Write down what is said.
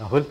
Rahul